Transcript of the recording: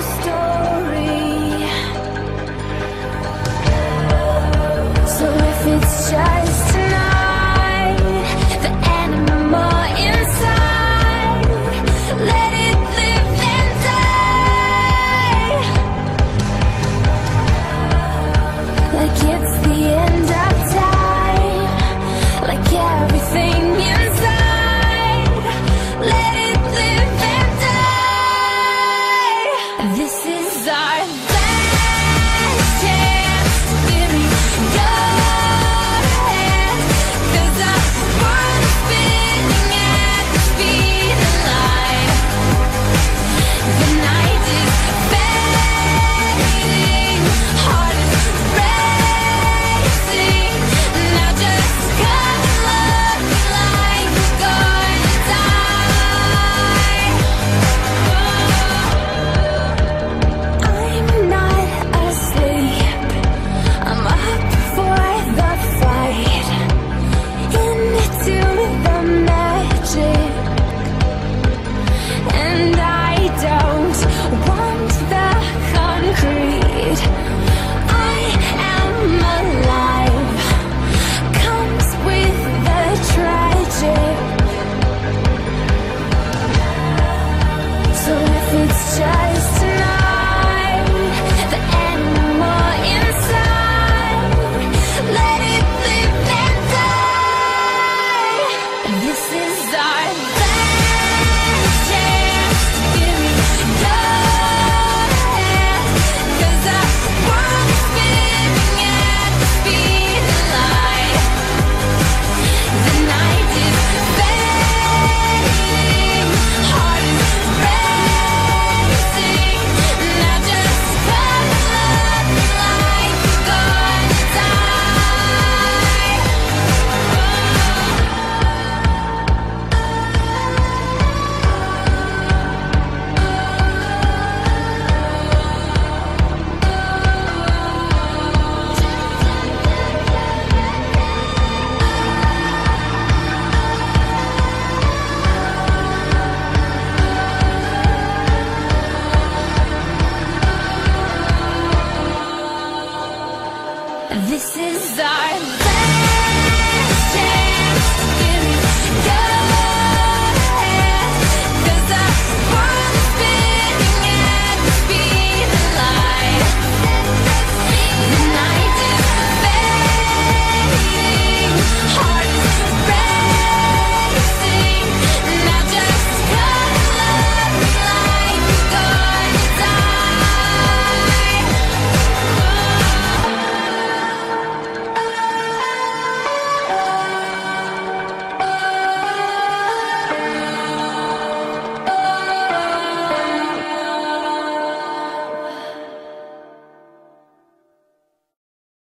story. This is just